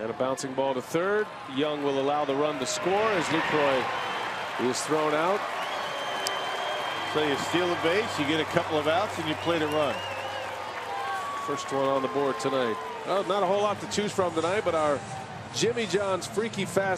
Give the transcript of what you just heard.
And a bouncing ball to third. Young will allow the run to score as Lucroy is thrown out. So you steal a base, you get a couple of outs, and you play the run. First one on the board tonight. Well, not a whole lot to choose from tonight, but our Jimmy John's freaky fast.